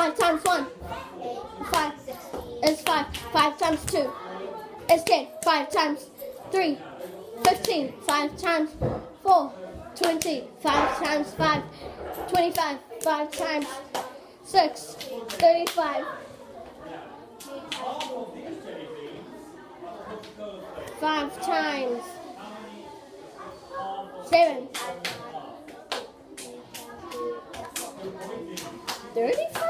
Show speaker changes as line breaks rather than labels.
five times one. Five is five. Five times two is ten. Five times three, fifteen. Five times four, twenty. Five times five, twenty-five. Five times six, thirty-five. Five times seven. 35?